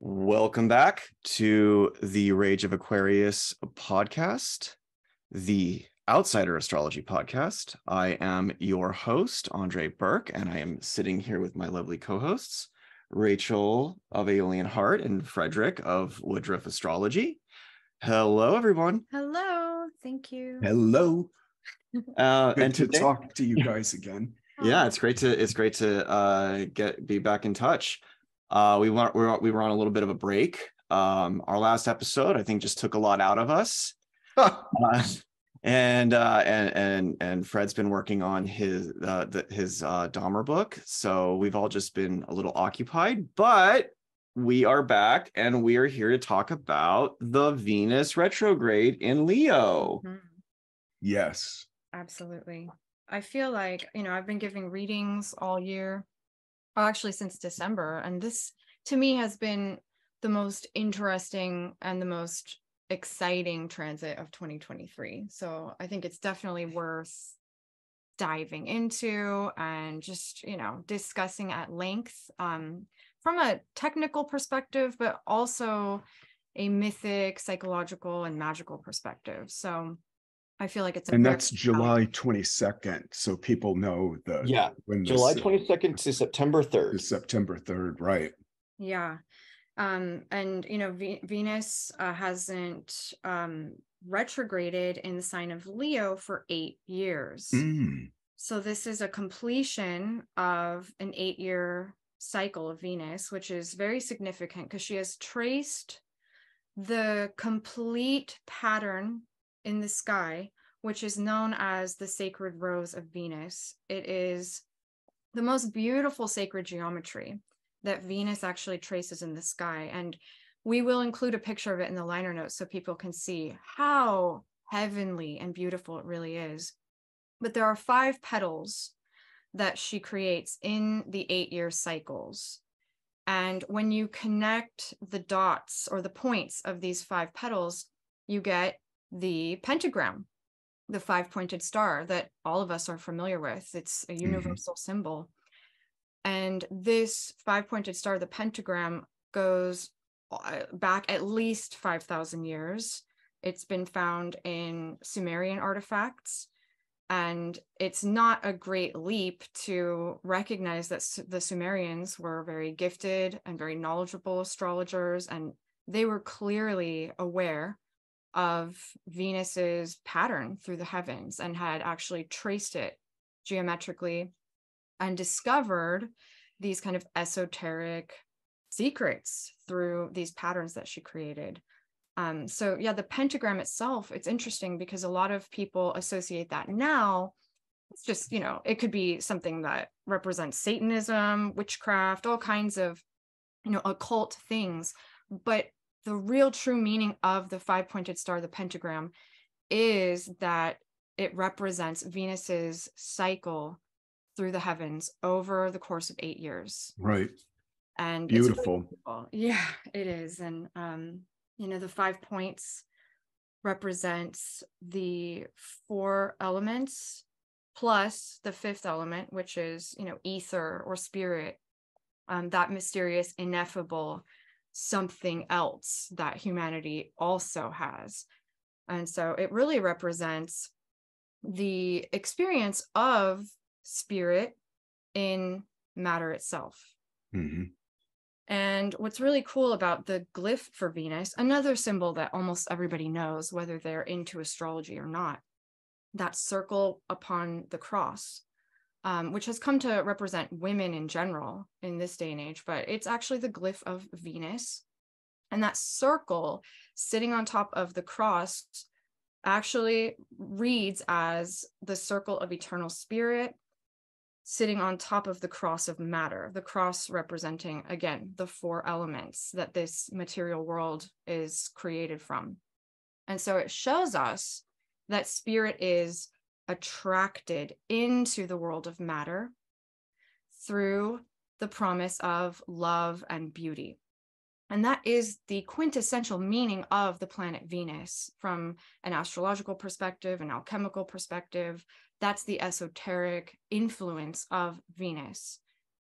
Welcome back to the Rage of Aquarius podcast, the Outsider Astrology podcast. I am your host, Andrei Burke, and I am sitting here with my lovely co hosts, Rachel of Aeolian Heart and Frederick of Woodruff Astrology. Hello, everyone. Hello. Thank you. Hello. Uh, Good and to today, talk to you guys again. yeah, it's great to it's great to uh, get be back in touch. Uh, we were, we were we were on a little bit of a break. Um, our last episode, I think, just took a lot out of us. Uh, and uh, and and and Fred's been working on his uh, the, his uh, Dahmer book, so we've all just been a little occupied. But we are back, and we are here to talk about the Venus retrograde in Leo. Mhm. yes. Absolutely. I feel like, you know, I've been giving readings all year, actually since December. And this to me has been the most interesting and the most exciting transit of 2023. So I think it's definitely worth diving into and just, you know, discussing at length um, from a technical perspective, but also a mythic, psychological, and magical perspective. So I feel like it's a And that's compelling- July 22nd. So people know the Yeah, when this, July uh, twenty second to September third. is September 3rd, right? Yeah. Um, and you know, Ve- Venus uh, hasn't um, retrograded in the sign of Leo for eight years. Mm, So this is a completion of an eight-year cycle of Venus, which is very significant because she has traced the complete pattern in the sky, which is known as the sacred rose of Venus. It is the most beautiful sacred geometry that Venus actually traces in the sky. And we will include a picture of it in the liner notes so people can see how heavenly and beautiful it really is. But there are five petals that she creates in the eight year cycles. And when you connect the dots or the points of these five petals, you get the pentagram, the five pointed star that all of us are familiar with. It's a universal symbol. And this five pointed star, the pentagram, goes uh, back at least 5,000 years. It's been found in Sumerian artifacts. And it's not a great leap to recognize that the Sumerians were very gifted and very knowledgeable astrologers, and they were clearly aware of Venus's pattern through the heavens and had actually traced it geometrically and discovered these kind of esoteric secrets through these patterns that she created. Um, so yeah, the pentagram itself, it's interesting because a lot of people associate that now. It's just, you know, it could be something that represents Satanism, witchcraft, all kinds of, you know, occult things. But the real true meaning of the five pointed star, the pentagram, is that it represents Venus's cycle through the heavens over the course of eight years. right. And it's really Beautiful. beautiful. Yeah, it is. And um, you know, the five points represents the four elements plus the fifth element, which is, you know, ether or spirit, um, that mysterious, ineffable something else that humanity also has. And so it really represents the experience of spirit in matter itself. Mhm. And what's really cool about the glyph for Venus, another symbol that almost everybody knows, whether they're into astrology or not, that circle upon the cross, um, which has come to represent women in general in this day and age, but it's actually the glyph of Venus. And that circle sitting on top of the cross actually reads as the circle of eternal spirit sitting on top of the cross of matter, the cross representing, again, the four elements that this material world is created from. And so it shows us that spirit is attracted into the world of matter through the promise of love and beauty. And that is the quintessential meaning of the planet Venus from an astrological perspective, an alchemical perspective. That's the esoteric influence of Venus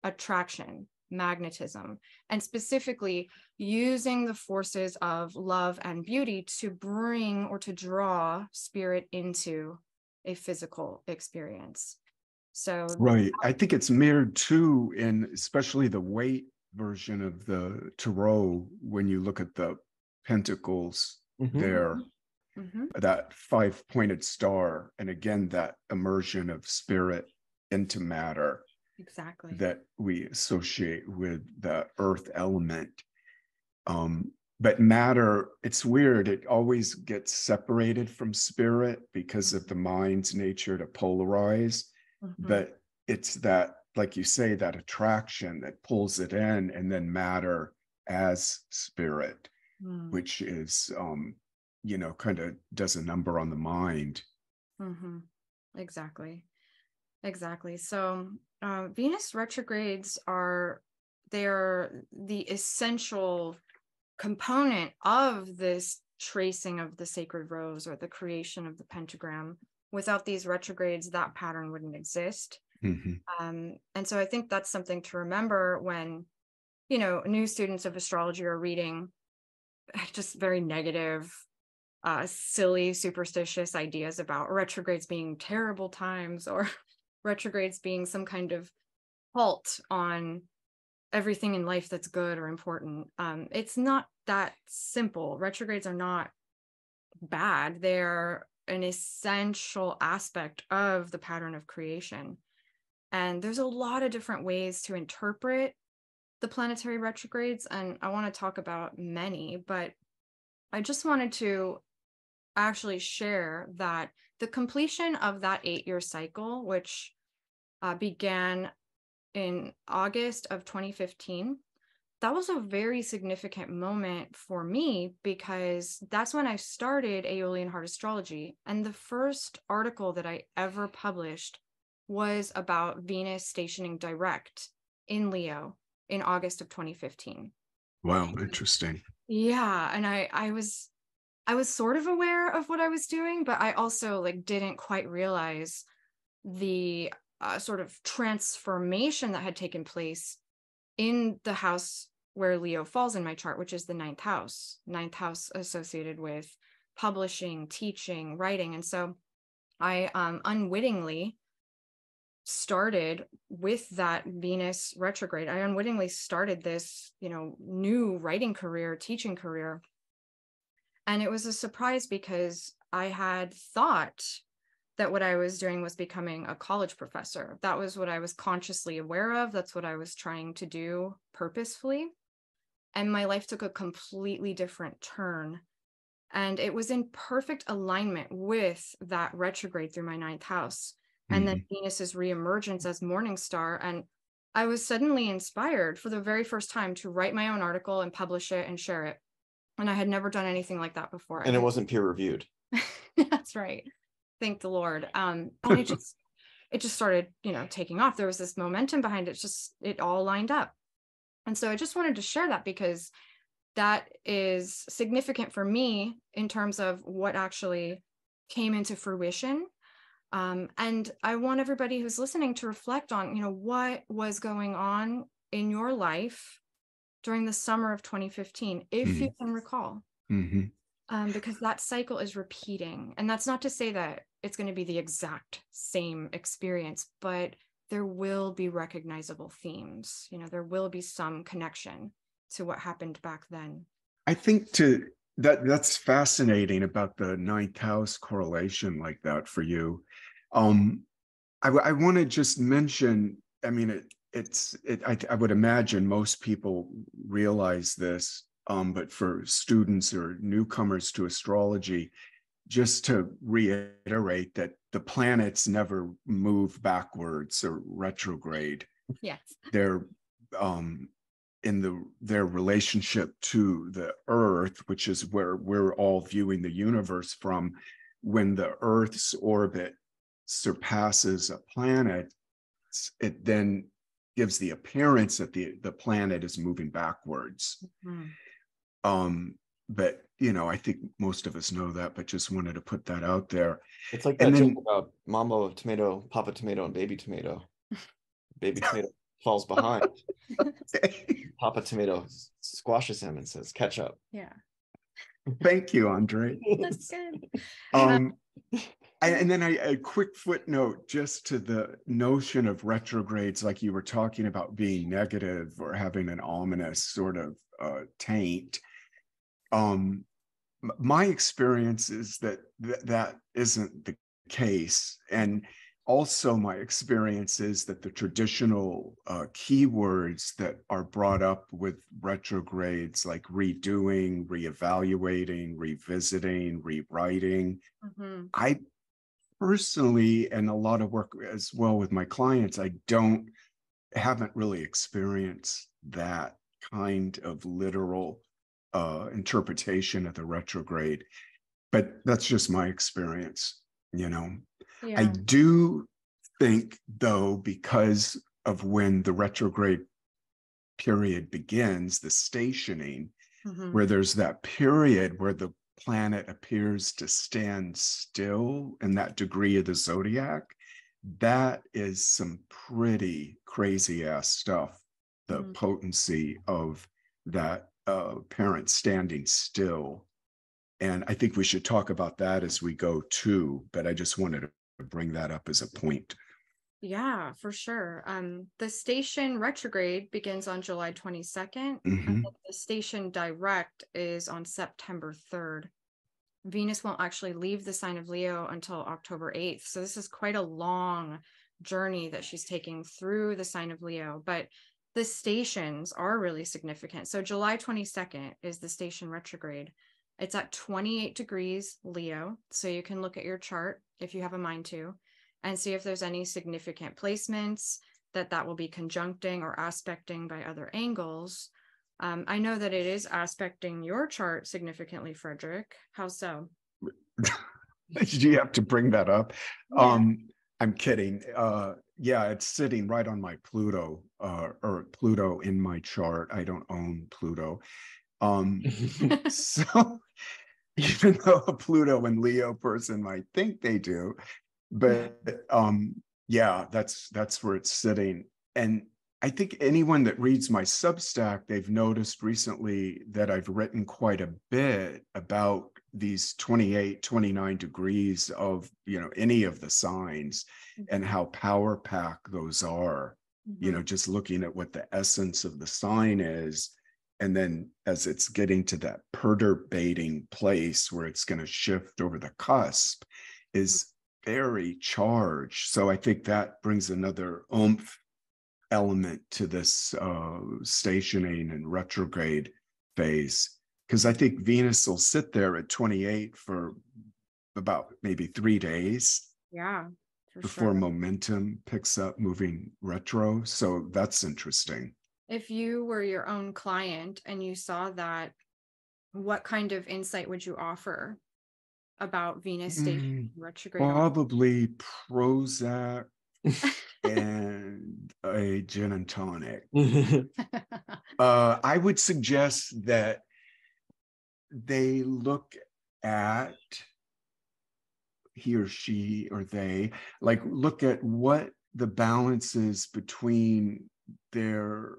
attraction, magnetism and specifically using the forces of love and beauty to bring or to draw spirit into a physical experience. So right. I think it's mirrored too in especially the Waite version of the tarot when you look at the pentacles Mhm. there, Mhm. that five pointed star, and again that immersion of spirit into matter exactly. that we associate with the earth element. Um, but matter, it's weird, it always gets separated from spirit because of the mind's nature to polarize. Mhm. But it's that, like you say, that attraction that pulls it in, and then matter as spirit, Mm. which is um, you know, kind of does a number on the mind. hmm Exactly. Exactly. So uh, Venus retrogrades are they're the essential component of this tracing of the sacred rose or the creation of the pentagram. Without these retrogrades, that pattern wouldn't exist. Mhm. Um, and so I think that's something to remember when, you know, new students of astrology are reading just very negative, uh, silly, superstitious ideas about retrogrades being terrible times or retrogrades being some kind of halt on everything in life that's good or important. Um, it's not that simple. Retrogrades are not bad. They're an essential aspect of the pattern of creation. And there's a lot of different ways to interpret the planetary retrogrades. And I want to talk about many, but I just wanted to actually share that the completion of that eight year cycle, which uh, began in August of 2015, that was a very significant moment for me because that's when I started Aeolian Heart Astrology. And the first article that I ever published was about Venus stationing direct in Leo in August of 2015. Wow, interesting. Yeah, and I I was I was sort of aware of what I was doing, but I also like didn't quite realize the uh, sort of transformation that had taken place in the house where Leo falls in my chart, which is the ninth house, ninth house associated with publishing, teaching, writing. And so I um, unwittingly started with that Venus retrograde. I unwittingly started this, you know, new writing career, teaching career. And it was a surprise because I had thought that what I was doing was becoming a college professor. That was what I was consciously aware of. That's what I was trying to do purposefully. And my life took a completely different turn. And it was in perfect alignment with that retrograde through my ninth house and then mm-hmm. Venus's reemergence as morning star. And I was suddenly inspired for the very first time to write my own article and publish it and share it. And I had never done anything like that before. And it wasn't peer reviewed. That's right. Thank the Lord. Um, and it just it just started, you know, taking off. There was this momentum behind it. It's just it all lined up. And so I just wanted to share that because that is significant for me in terms of what actually came into fruition um, and I want everybody who's listening to reflect on, you know, what was going on in your life during the summer of 2015, if you can recall, hmm um, because that cycle is repeating. And that's not to say that it's going to be the exact same experience, but there will be recognizable themes. You know, there will be some connection to what happened back then. I think to that that's fascinating about the ninth house correlation like that for you. Um, I, I want to just mention. I mean, it, it's it. I, I would imagine most people realize this, um, but for students or newcomers to astrology, just to reiterate that the planets never move backwards or retrograde Yes. they're um in the their relationship to the earth which is where we're all viewing the universe from when the earth's orbit surpasses a planet it then gives the appearance that the the planet is moving backwards Mhm. Um but you know i think most of us know that but just wanted to put that out there It's like that And then- joke about Mama tomato, Papa tomato, and baby tomato. Baby tomato falls behind. Papa Tomato squashes him and says, "Ketchup." Yeah. Thank you, Andrei. That's good. Um, and, and then I, a quick footnote just to the notion of retrogrades, like you were talking about being negative or having an ominous sort of uh, taint. Um, my experience is that th- that isn't the case. And also, my experience is that the traditional uh, keywords that are brought up with retrogrades, like redoing, reevaluating, revisiting, rewriting, Mhm. I personally, and a lot of work as well with my clients, I don't haven't really experienced that kind of literal uh, interpretation of the retrograde. But that's just my experience, you know. I do think, though, because of when the retrograde period begins, the stationing, Mhm. where there's that period where the planet appears to stand still in that degree of the zodiac, that is some pretty crazy ass stuff. The Mhm. potency of that uh, parent standing still. And I think we should talk about that as we go too, but I just wanted to bring that up as a point. Yeah, for sure. Um, the station retrograde begins on July 22nd, Mhm. and the station direct is on September 3rd. Venus won't actually leave the sign of Leo until October 8th. So this is quite a long journey that she's taking through the sign of Leo, but the stations are really significant. So July 22nd is the station retrograde. It's at 28 degrees Leo. So you can look at your chart if you have a mind to and see if there's any significant placements that that will be conjuncting or aspecting by other angles. Um, I know that it is aspecting your chart significantly, Frederick. How so? Did you have to bring that up? Yeah. Um, I'm kidding. Uh, yeah, it's sitting right on my Pluto, uh, or Pluto in my chart. I don't own Pluto. Um, so even though a Pluto and Leo person might think they do, but um, yeah, that's that's where it's sitting. And I think anyone that reads my Substack, they've noticed recently that I've written quite a bit about these 28, 29 degrees of, you know, any of the signs and mm-hmm. how power pack those are, you mm-hmm. know, just looking at what the essence of the sign is. And then as it's getting to that perturbating place where it's going to shift over the cusp is mm-hmm. very charged. So I think that brings another oomph element to this uh, stationing and retrograde phase. Because I think Venus will sit there at 28 for about maybe three days yeah, for before sure. momentum picks up moving retro. So that's interesting. if you were your own client and you saw that, what kind of insight would you offer about Venus station retrograde? Probably Prozac and a gin and tonic. Uh, I would suggest that they look at he or she or they like look at what the balance is between their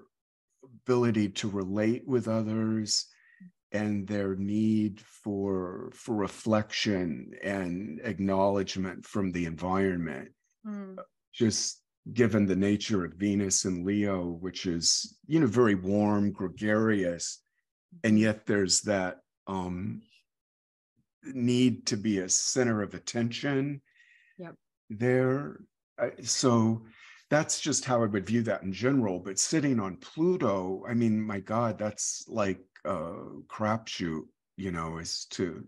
ability to relate with others and their need for for reflection and acknowledgement from the environment. Mm, just given the nature of Venus and Leo, which is, you know, very warm, gregarious, and yet there's that um need to be a center of attention Yep. there. So that's just how I would view that in general. But sitting on Pluto, I mean, my God, that's like a crapshoot, you know, as to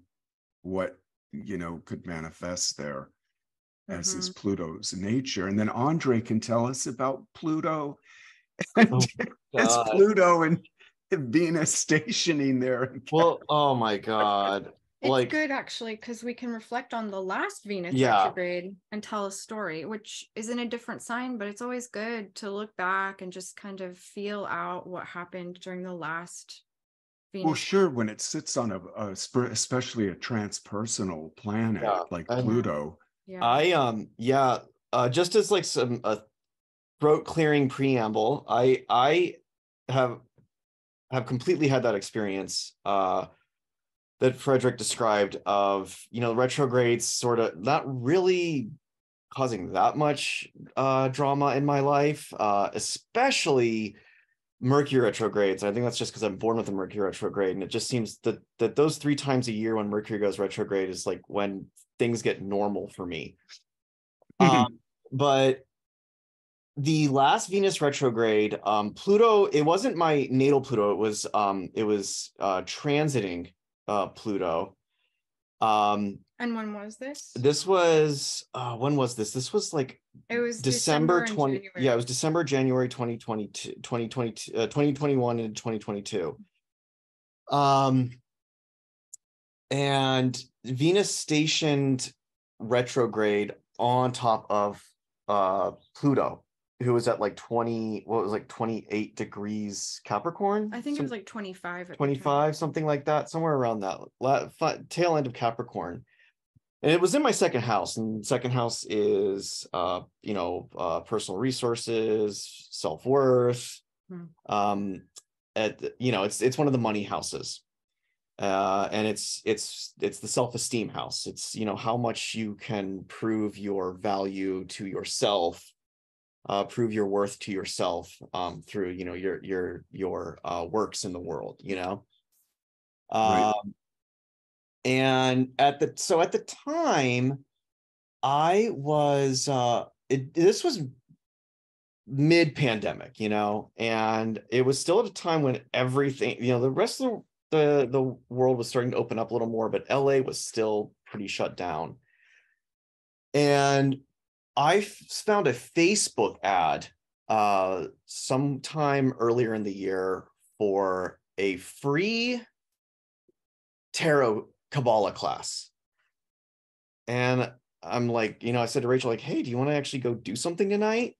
what, you know, could manifest there as is mhm. Pluto's nature. And then Andrei can tell us about Pluto. Oh, It's God. Pluto and Venus stationing there. in well, oh my God. It's like good actually because we can reflect on the last Venus Yeah. retrograde and tell a story, which is in a different sign, but it's always good to look back and just kind of feel out what happened during the last Venus. Well, sure, when it sits on a, a especially a transpersonal planet Yeah, like and- Pluto. yeah. I um yeah, uh just as like some a throat clearing preamble, I I have have completely had that experience uh that Frederick described of you know retrogrades sort of not really causing that much uh drama in my life uh especially Mercury retrogrades. I think that's just because I'm born with a Mercury retrograde, and it just seems that that those three times a year when Mercury goes retrograde is like when things get normal for me. um, but the last Venus retrograde, um, Pluto, it wasn't my natal Pluto. It was um, it was uh, transiting uh, Pluto. Um, and when was this? This was uh, when was this? This was like it was December, December 20 January. yeah, it was December, January 2022, 2022, uh, 2021 and 2022. Um and Venus stationed retrograde on top of uh Pluto who was at like 20 what was like 28 degrees capricorn? I think Some, it was like 25 25 something like that somewhere around that la, tail end of capricorn. And it was in my second house and second house is uh you know uh personal resources self-worth hmm. um at you know it's it's one of the money houses. Uh and it's it's it's the self-esteem house. It's you know how much you can prove your value to yourself uh prove your worth to yourself um through you know your your your uh works in the world you know? Right. um and at the so at the time i was uh it, this was mid pandemic you know? And it was still at a time when everything you know the rest of the, the the world was starting to open up a little more but la was still pretty shut down. And i found a facebook ad uh sometime earlier in the year for a free tarot Kabbalah class. And I'm like, you know, I said to Rachel, like, hey, do you want to actually go do something tonight?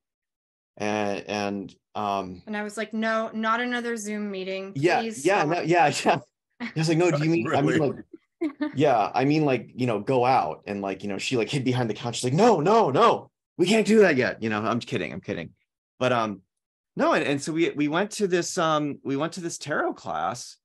And and um and I was like, no, not another Zoom meeting. Yeah, yeah, no, yeah, yeah. I was like, no, do you mean really? I mean like yeah, I mean like, you know, go out and like, you know, she like hid behind the couch. She's like, no, no, no, we can't do that yet. You know, I'm kidding, I'm kidding. But um, no, and, and so we we went to this um we went to this tarot class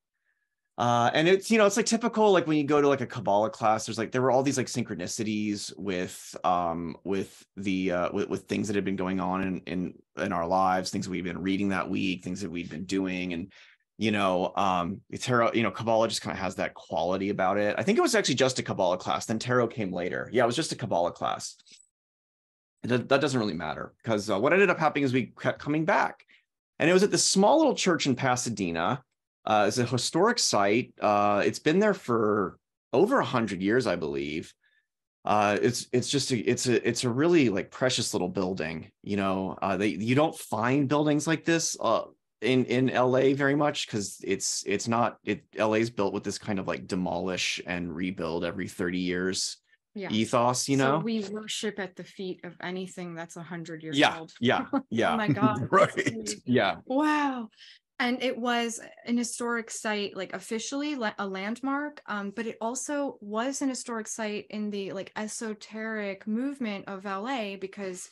uh and it's you know it's like typical like when you go to like a kabbalah class there's like there were all these like synchronicities with um with the uh with, with things that had been going on in in in our lives things we've been reading that week things that we've been doing and you know um tarot you know kabbalah just kind of has that quality about it i think it was actually just a kabbalah class then tarot came later yeah it was just a kabbalah class that, that doesn't really matter because uh, what ended up happening is we kept coming back and it was at this small little church in pasadena uh, it's a historic site. Uh, it's been there for over a hundred years, I believe. Uh, it's it's just a, it's a it's a really like precious little building. You know, uh, they you don't find buildings like this uh, in in LA very much because it's it's not it LA's built with this kind of like demolish and rebuild every 30 years yeah. ethos you know? so we worship at the feet of anything that's a hundred years yeah, old. yeah yeah. oh my god right yeah. Wow. And it was an historic site like officially a landmark um, but it also was an historic site in the like esoteric movement of la because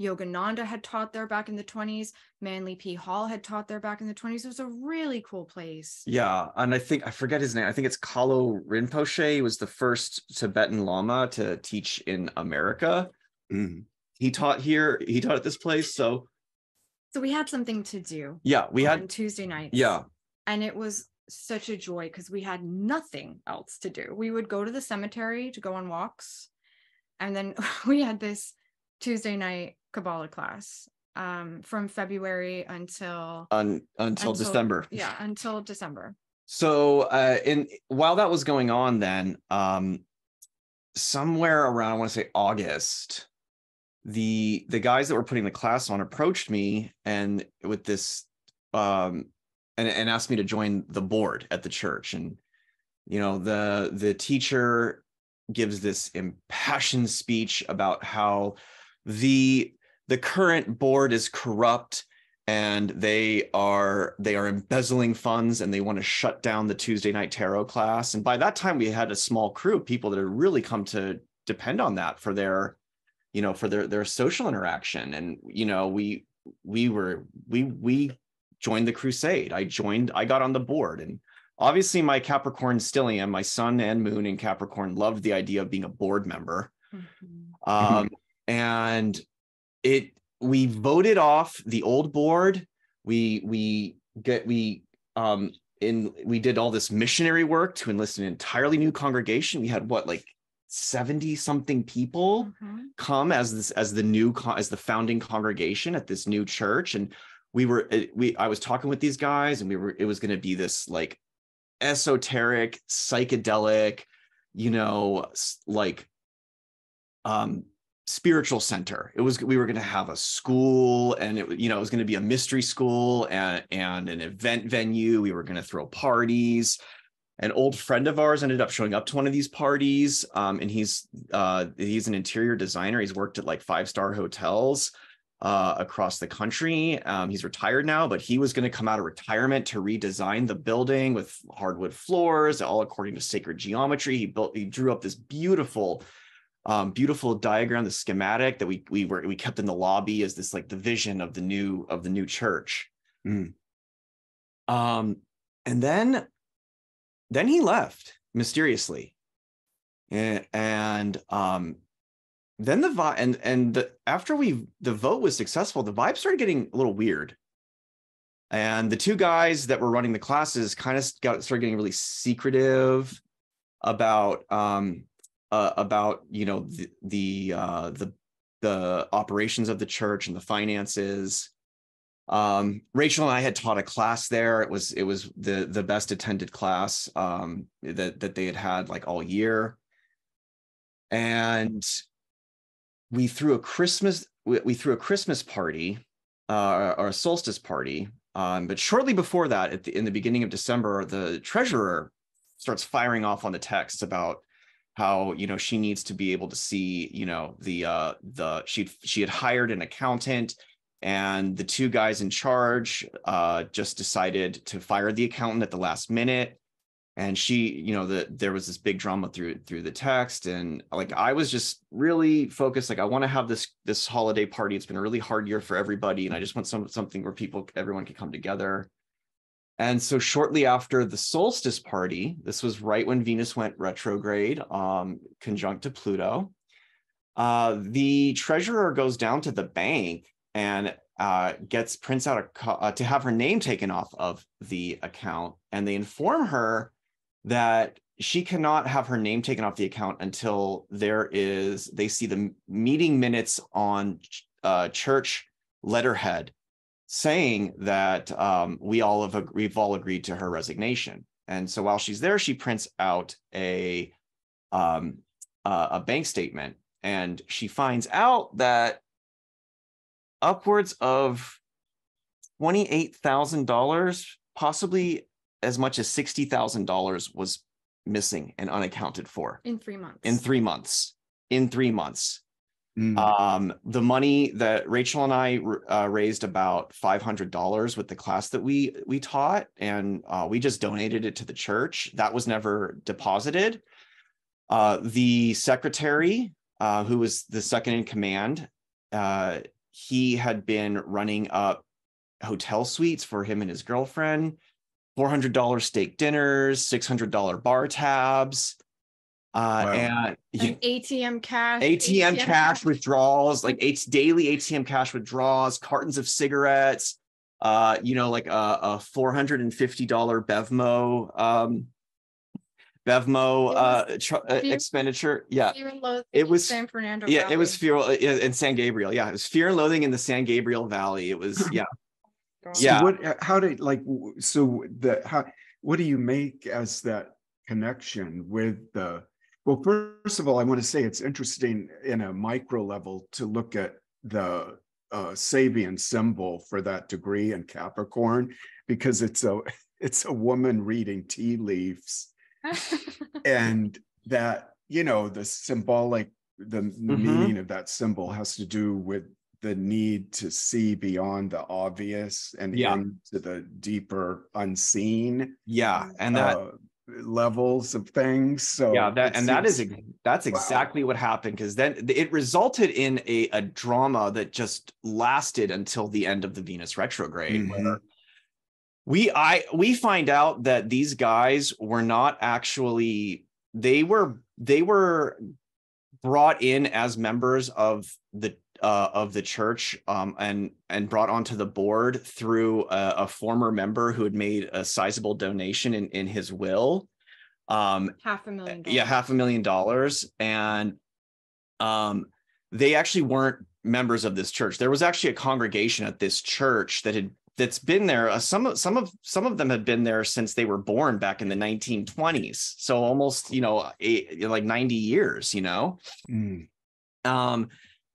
yogananda had taught there back in the 20s manly p hall had taught there back in the 20s it was a really cool place yeah and i think i forget his name i think it's kalu rinpoche he was the first tibetan lama to teach in america mm. he taught here he taught at this place so so we had something to do. Yeah, we had Tuesday nights. Yeah. And it was such a joy because we had nothing else to do. We would go to the cemetery to go on walks. And then we had this Tuesday night Kabbalah class um, from February until Un, until, until December. Yeah, until December. So uh in while that was going on then um somewhere around I want to say August the the guys that were putting the class on approached me and with this um and, and asked me to join the board at the church and you know the the teacher gives this impassioned speech about how the the current board is corrupt and they are they are embezzling funds and they want to shut down the Tuesday night tarot class and by that time we had a small crew of people that had really come to depend on that for their you know for their their social interaction and you know we we were we we joined the crusade. I joined, I got on the board. And obviously, my Capricorn stellium, my sun and moon in Capricorn, loved the idea of being a board member. Mhm. Um, and it we voted off the old board. We we get we um in we did all this missionary work to enlist an entirely new congregation. We had what like 70 something people Mhm. come as this as the new as the founding congregation at this new church and we were we i was talking with these guys and we were it was going to be this like esoteric psychedelic you know like um spiritual center. It was we were going to have a school and it you know it was going to be a mystery school and and an event venue. We were going to throw parties. An old friend of ours ended up showing up to one of these parties um, and he's uh, he's an interior designer. He's worked at like five star hotels uh, across the country. Um, he's retired now but he was going to come out of retirement to redesign the building with hardwood floors all according to sacred geometry. He built he drew up this beautiful um, beautiful diagram the schematic that we we were we kept in the lobby as this like the vision of the new of the new church. Mm. um and then then he left mysteriously. And, and um then the vibe and and the, after we the vote was successful the vibe started getting a little weird. And the two guys that were running the classes kind of got started getting really secretive about um uh, about you know the the uh the the operations of the church and the finances. Um rachel and i had taught a class there. It was it was the the best attended class um that that they had had like all year. And we threw a christmas we, we threw a christmas party uh or a solstice party um but shortly before that at the, in the beginning of december the treasurer starts firing off on the texts about how you know she needs to be able to see you know the uh the she she had hired an accountant and the two guys in charge uh, just decided to fire the accountant at the last minute. And she you know the there was this big drama through through the text and like i was just really focused like i want to have this this holiday party. It's been a really hard year for everybody and i just want some something where people everyone can come together and so shortly after the solstice party this was right when venus went retrograde um conjunct to pluto uh the treasurer goes down to the bank and uh, gets prints out a co- uh, to have her name taken off of the account, and they inform her that she cannot have her name taken off the account until there is they see the meeting minutes on uh, church letterhead saying that um, we all have we've all agreed to her resignation. And so while she's there, she prints out a um, uh, a bank statement, and she finds out that upwards of $28,000, possibly as much as $60,000 was missing and unaccounted for in three months. in three months. In three months. Mm. Um, the money that Rachel and I uh, raised about $500 with the class that we we taught, and uh, we just donated it to the church. That was never deposited. Uh, the secretary, uh, who was the second in command, uh, he had been running up hotel suites for him and his girlfriend, $400 steak dinners, $600 bar tabs. Uh, Wow. and and ATM cash. ATM cash withdrawals, like eight daily ATM cash withdrawals, cartons of cigarettes, uh, you know, like a, a four hundred and fifty dollar Bevmo, um, Bevmo It uh, was tr- uh, Fear- expenditure. Yeah, and Loathing It in was- San Fernando. yeah, it was fear uh, in San Gabriel. Yeah, it was fear and loathing in the San Gabriel Valley. It was yeah. God. So yeah. What, uh, how did like, so the, how, what do you make as that connection with the, well, first of all, I want to say it's interesting in a micro level to look at the uh, Sabian symbol for that degree in Capricorn, because it's a, it's a woman reading tea leaves and that, you know, the symbolic, the Mhm. meaning of that symbol has to do with the need to see beyond the obvious and Yeah. into the deeper unseen Yeah, and that uh, levels of things. So yeah that and that is seems- that's exactly what happened because then it resulted in a, a drama that just lasted until the end of the venus retrograde Mhm. where we i we find out that these guys were not actually they were they were brought in as members of the uh, of the church um, and and brought onto the board through a, a, former member who had made a sizable donation in in his will um half a million dollars. yeah half a million dollars and um they actually weren't members of this church there was actually a congregation at this church that had that's been there. Uh, some of some of some of them have been there since they were born back in the 1920s. So almost you know eight, like 90 years. You know, mm. um,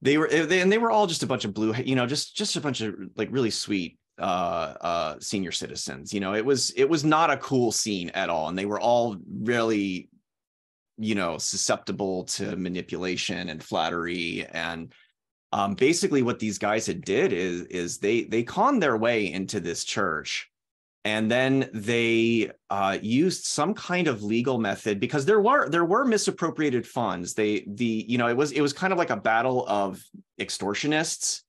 they were they, and they were all just a bunch of blue, you know, just just a bunch of like really sweet uh uh senior citizens you know it was it was not a cool scene at all and they were all really you know susceptible to manipulation and flattery and um, basically what these guys had did is is they they conned their way into this church and then they uh, used some kind of legal method because there were there were misappropriated funds they the you know it was it was kind of like a battle of extortionists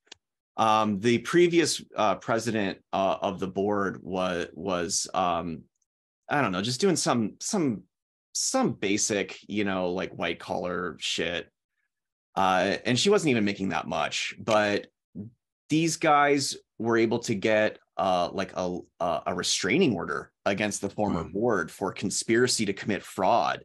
um, the previous uh, president uh, of the board was was um, i don't know just doing some some some basic you know like white collar shit uh, and she wasn't even making that much. But these guys were able to get uh, like a a restraining order against the former mm. board for conspiracy to commit fraud,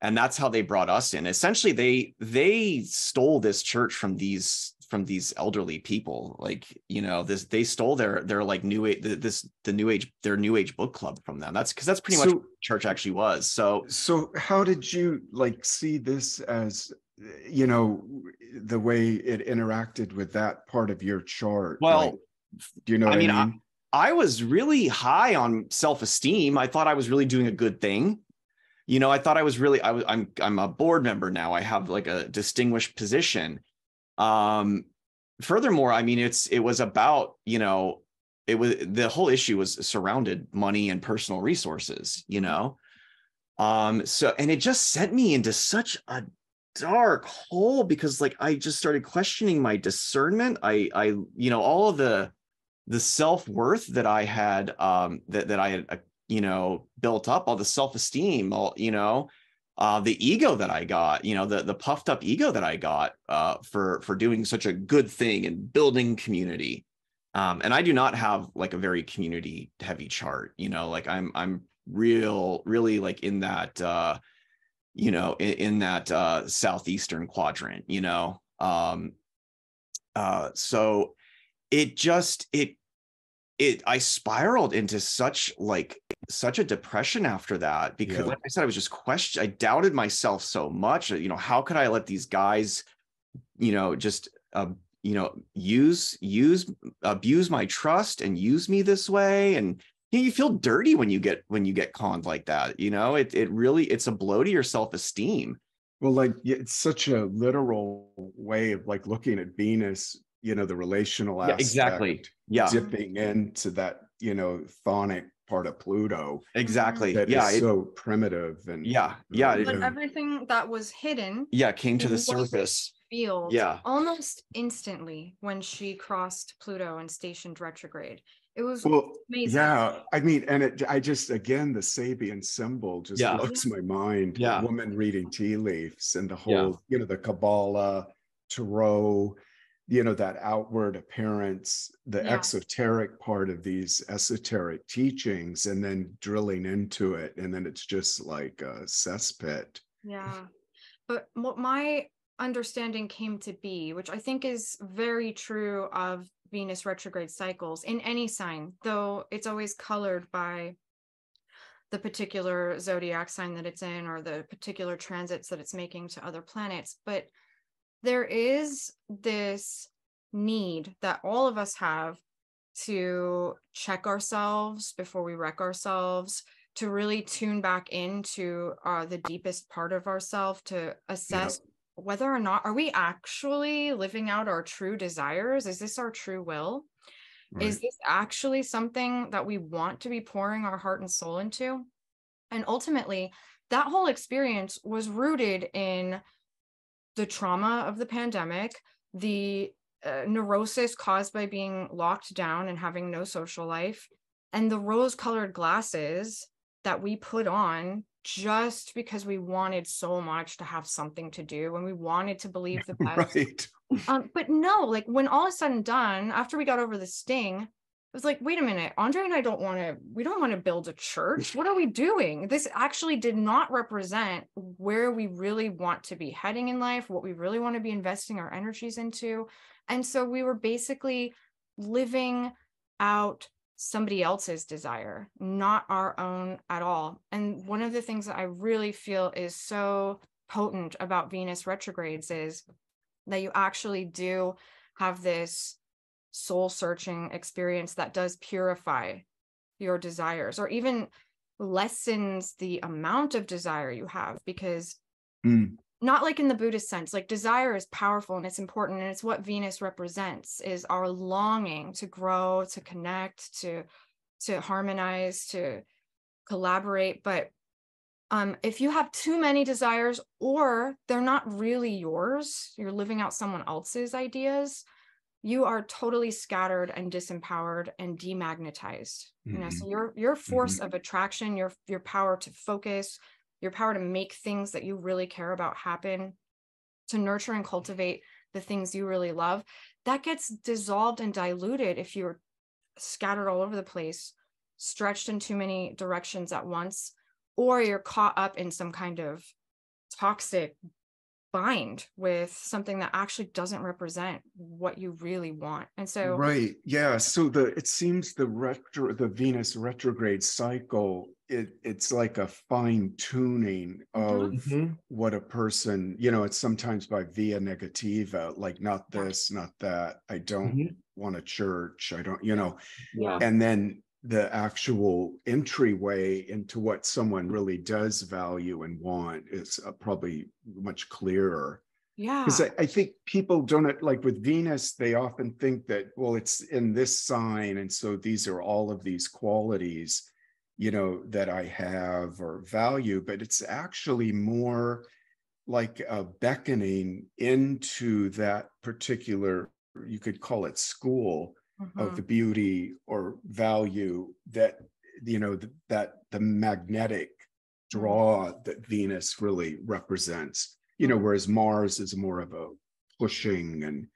and that's how they brought us in. Essentially, they they stole this church from these from these elderly people like you know this they stole their their like new age this the new age their new age book club from them that's because that's pretty so, much church actually was so so how did you like see this as you know the way it interacted with that part of your chart well like, do you know I mean, I mean? I, was really high on self-esteem. I thought i was really doing a good thing. You know i thought i was really i was i'm i'm a board member now. I have like a distinguished position. Um furthermore i mean it's it was about you know it was the whole issue was surrounded money and personal resources you know? Um so and it just sent me into such a dark hole because like I just started questioning my discernment. I I you know all of the the self-worth that I had um that that I had uh, you know built up all the self-esteem all you know uh the ego that I got you know the the puffed up ego that I got uh for for doing such a good thing and building community um and I do not have like a very community heavy chart you know like I'm I'm real really like in that uh you know, in, in that uh, southeastern quadrant, you know. Um, uh, so it just it it I spiraled into such like such a depression after that because yeah. like I said, I was just question I doubted myself so much. You know, how could I let these guys, you know, just uh, you know, use use abuse my trust and use me this way and you know, you feel dirty when you get when you get conned like that you know it it really it's a blow to your self-esteem well like it's such a literal way of like looking at venus you know the relational aspect, yeah, exactly yeah dipping into that you know chthonic part of pluto exactly mm-hmm. that yeah is it, so primitive and yeah yeah but it, everything that was hidden yeah came to the surface field yeah almost instantly when she crossed pluto and stationed retrograde it was well, amazing. Yeah, I mean, and it, I just again the Sabian symbol just yeah. blows my mind. Yeah, woman reading tea leaves and the whole, yeah. you know, the Kabbalah, Tarot, you know, that outward appearance, the yeah. exoteric part of these esoteric teachings, and then drilling into it, and then it's just like a cesspit. Yeah, but what my understanding came to be, which I think is very true of Venus retrograde cycles in any sign, though it's always colored by the particular zodiac sign that it's in or the particular transits that it's making to other planets. But there is this need that all of us have to check ourselves before we wreck ourselves, to really tune back into uh, the deepest part of ourselves, to assess whether or not are we actually living out our true desires? Is this our true will? Right. is this actually something that we want to be pouring our heart and soul into? And ultimately that whole experience was rooted in the trauma of the pandemic the uh, neurosis caused by being locked down and having no social life and the rose colored glasses that we put on just because we wanted so much to have something to do and we wanted to believe the best. right. Um, but no, like when all is said and done, after we got over the sting, it was like, wait a minute, Andrei and I don't want to, we don't want to build a church. What are we doing? This actually did not represent where we really want to be heading in life, what we really want to be investing our energies into. And so we were basically living out somebody else's desire, not our own at all. And one of the things that I really feel is so potent about Venus retrogrades is that you actually do have this soul searching experience that does purify your desires or even lessens the amount of desire you have because Mm. not like in the buddhist sense like desire is powerful and it's important and it's what venus represents is our longing to grow to connect to to harmonize to collaborate but um, if you have too many desires or they're not really yours you're living out someone else's ideas you are totally scattered and disempowered and demagnetized you know so mm-hmm. your your force mm-hmm. of attraction your your power to focus your power to make things that you really care about happen to nurture and cultivate the things you really love. That gets dissolved and diluted if you're scattered all over the place stretched in too many directions at once or you're caught up in some kind of toxic bind with something that actually doesn't represent what you really want and so Right. Yeah. So the it seems the retro the Venus retrograde cycle it it's like a fine tuning of Mhm. what a person you know it's sometimes by via negativa like not this not that I don't Mhm. want a church I don't you know Yeah. and then the actual entryway into what someone really does value and want is uh, probably much clearer yeah because I, I think people don't like with Venus, they often think that, well, it's in this sign. And so these are all of these qualities, you know, that I have or value, but it's actually more like a beckoning into that particular, you could call it school of Mhm. the beauty or value that, you know, th- that the magnetic draw that Venus really represents you know, whereas Mars is more of a pushing and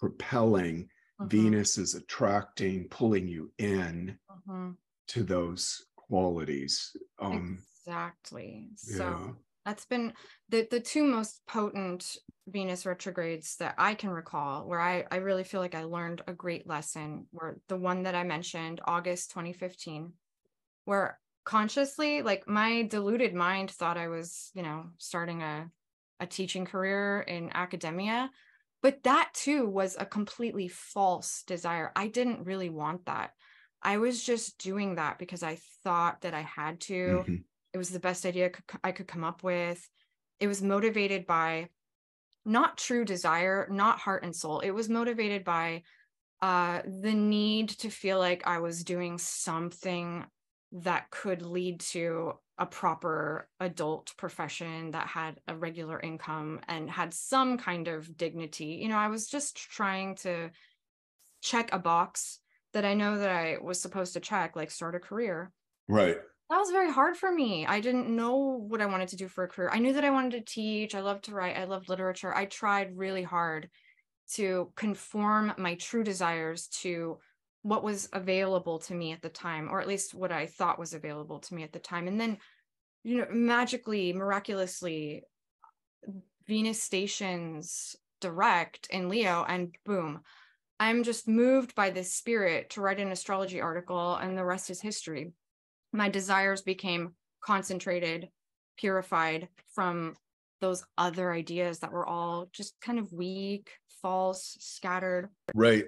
propelling, Mhm. Venus is attracting, pulling you in Mhm. to those qualities. Um, exactly so yeah. That's been the the two most potent venus retrogrades that i can recall where i i really feel like i learned a great lesson were the one that i mentioned august 2015 where consciously like my deluded mind thought i was you know starting a a teaching career in academia. But that too was a completely false desire. I didn't really want that. I was just doing that because i thought that i had to. Mhm. It was the best idea I could, come up with. It was motivated by not true desire not heart and soul. It was motivated by uh the need to feel like i was doing something that could lead to a proper adult profession that had a regular income and had some kind of dignity. You know i was just trying to check a box that i know that i was supposed to check like start a career. Right. That was very hard for me. I didn't know what I wanted to do for a career. I knew that I wanted to teach. I loved to write. I loved literature. I tried really hard to conform my true desires to what was available to me at the time, or at least what I thought was available to me at the time. And then, you know, magically, miraculously, Venus stations direct in Leo, and boom, I'm just moved by this spirit to write an astrology article, and the rest is history my desires became concentrated, purified from those other ideas that were all just kind of weak, false, scattered. Right.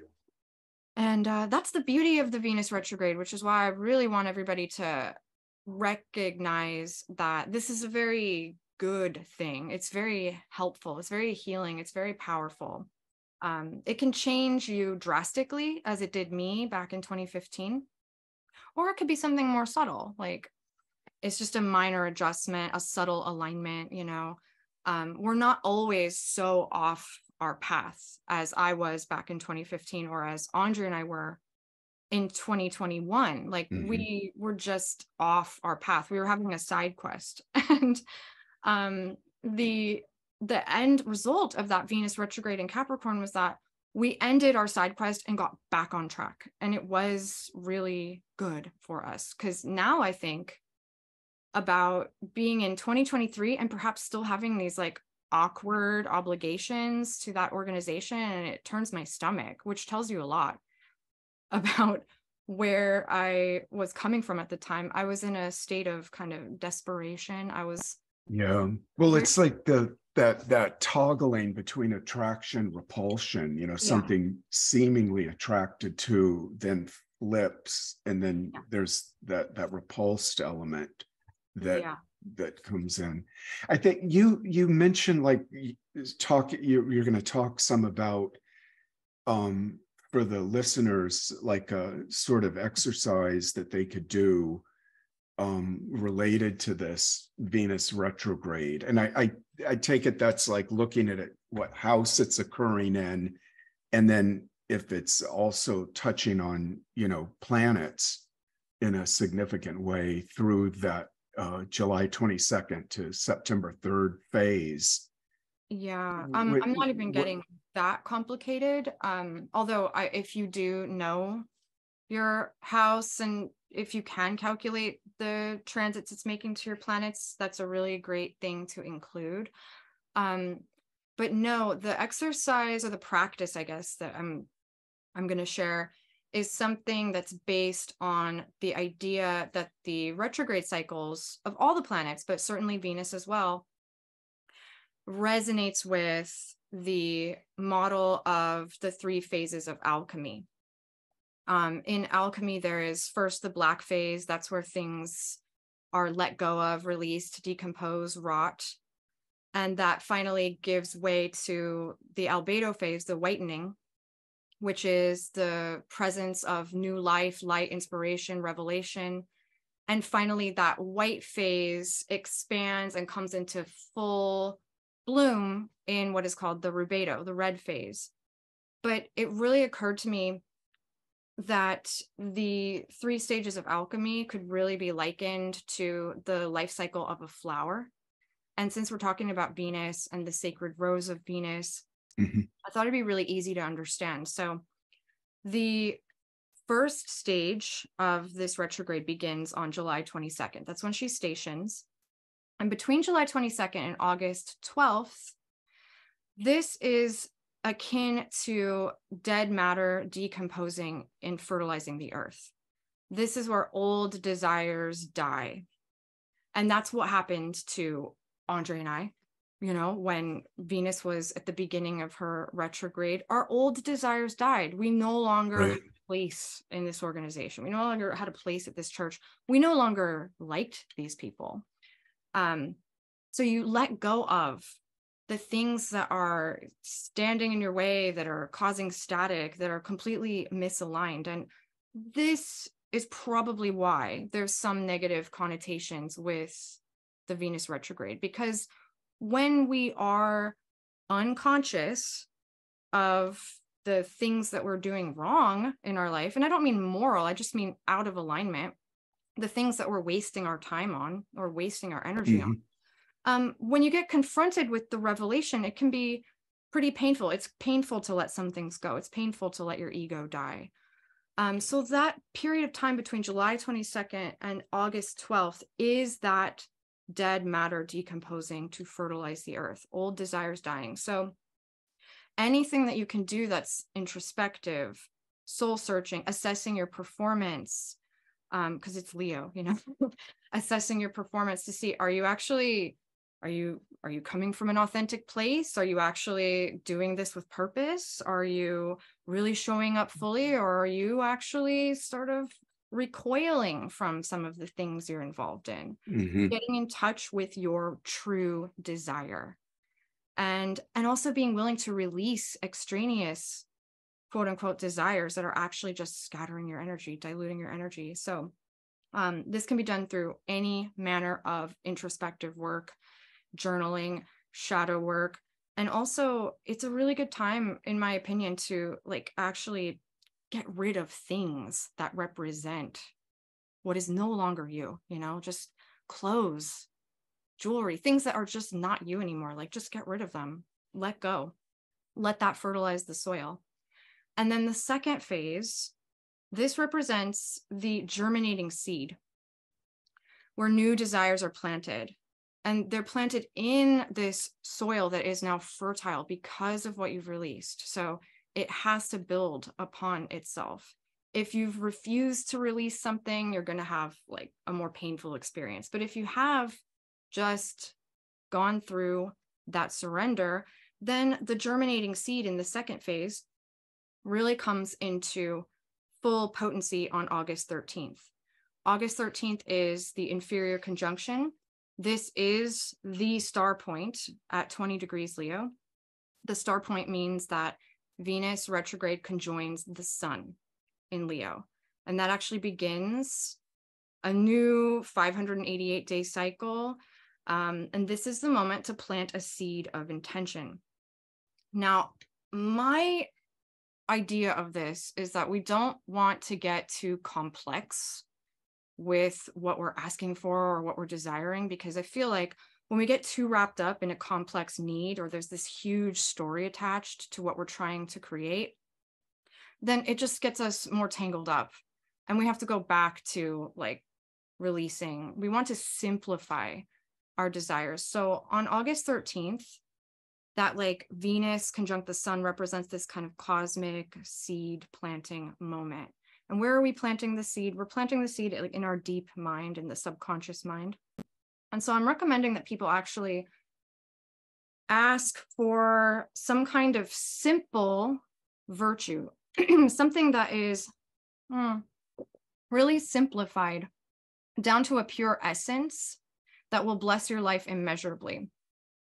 And uh, that's the beauty of the Venus retrograde, which is why I really want everybody to recognize that this is a very good thing. It's very helpful. It's very healing. It's very powerful. Um, it can change you drastically, as it did me back in 2015 or it could be something more subtle like it's just a minor adjustment a subtle alignment you know? Um, we're not always so off our path as i was back in 2015 or as andrei and i were in 2021 like Mhm. we were just off our path. We were having a side quest. And um the the end result of that venus retrograde in capricorn was that we ended our side quest and got back on track and it was really good for us because now i think about being in 2023 and perhaps still having these like awkward obligations to that organization and it turns my stomach which tells you a lot about where I was coming from at the time. I was in a state of kind of desperation. I was Yeah. Well, it's like the that that toggling between attraction, repulsion, you know, something seemingly attracted to then flips and then Yeah. there's that that repulsed element that yeah. that comes in. I think you you mentioned like talk you you're going to talk some about um for the listeners like a sort of exercise that they could do um related to this Venus retrograde and I I I take it that's like looking at it what house it's occurring in and then if it's also touching on you know planets in a significant way through that uh, July 22nd to September 3rd phase. Yeah. Um, wait, I'm not even what- getting that complicated. Um, although I if you do know your house and if you can calculate the transits it's making to your planets, that's a really great thing to include. Um, but no, the exercise or the practice, I guess, that I'm I'm gonna share is something that's based on the idea that the retrograde cycles of all the planets, but certainly Venus as well, resonates with the model of the three phases of alchemy. Um, in alchemy, there is first the black phase, that's where things are let go of, released, decompose, rot. And that finally gives way to the albedo phase, the whitening, which is the presence of new life, light, inspiration, revelation. And finally, that white phase expands and comes into full bloom in what is called the rubedo, the red phase. But it really occurred to me that the three stages of alchemy could really be likened to the life cycle of a flower. And since we're talking about Venus and the sacred rose of Venus, Mhm. I thought it'd be really easy to understand. So, the first stage of this retrograde begins on July 22nd. That's when she stations. And between July 22nd and August 12th, this is akin to dead matter decomposing and fertilizing the earth. This is where old desires die. And that's what happened to Andrei and I. You know, when Venus was at the beginning of her retrograde, our old desires died. We no longer Right. had a place in this organization. We no longer had a place at this church. We no longer liked these people. Um, so you let go of the things that are standing in your way, that are causing static, that are completely misaligned. And this is probably why there's some negative connotations with the Venus retrograde, because when we are unconscious of the things that we're doing wrong in our life, and I don't mean moral, I just mean out of alignment, the things that we're wasting our time on or wasting our energy mm-hmm. on. Um, when you get confronted with the revelation, it can be pretty painful. It's painful to let some things go. It's painful to let your ego die. Um, so that period of time between July 22nd and August 12th is that dead matter decomposing to fertilize the earth, old desires dying. So anything that you can do that's introspective, soul searching, assessing your performance, um, because it's Leo, you know, assessing your performance to see are you actually are you are you coming from an authentic place? Are you actually doing this with purpose? Are you really showing up fully or are you actually sort of recoiling from some of the things you're involved in? Mhm. getting in touch with your true desire. And and also being willing to release extraneous quote unquote desires that are actually just scattering your energy diluting your energy. So um, this can be done through any manner of introspective work journaling shadow work and also it's a really good time in my opinion to like actually get rid of things that represent what is no longer you, you know, just clothes, jewelry, things that are just not you anymore. Like just get rid of them, let go, let that fertilize the soil. And then the second phase, this represents the germinating seed where new desires are planted. And they're planted in this soil that is now fertile because of what you've released. So it has to build upon itself. If you've refused to release something, you're going to have like a more painful experience. But if you have just gone through that surrender, then the germinating seed in the second phase really comes into full potency on August 13th. August 13th is the inferior conjunction. This is the star point at 20 degrees Leo. The star point means that Venus retrograde conjoins the sun in Leo. And that actually begins a new 588 day cycle. Um, and this is the moment to plant a seed of intention. Now, my idea of this is that we don't want to get too complex with what we're asking for or what we're desiring, because I feel like when we get too wrapped up in a complex need or there's this huge story attached to what we're trying to create, then it just gets us more tangled up. And we have to go back to like releasing. We want to simplify our desires. So on August 13th, that like Venus conjunct the sun represents this kind of cosmic seed planting moment. And where are we planting the seed? We're planting the seed in our deep mind, in the subconscious mind. And so I'm recommending that people actually ask for some kind of simple virtue, something that is hmm, really simplified down to a pure essence that will bless your life immeasurably.